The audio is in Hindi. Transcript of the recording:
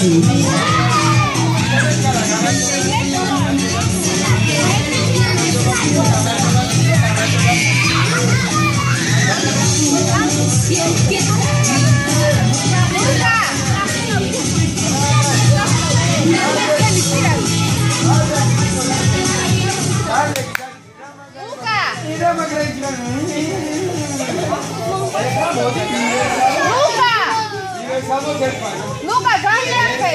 Thank you. Luca! Luca, grande anche!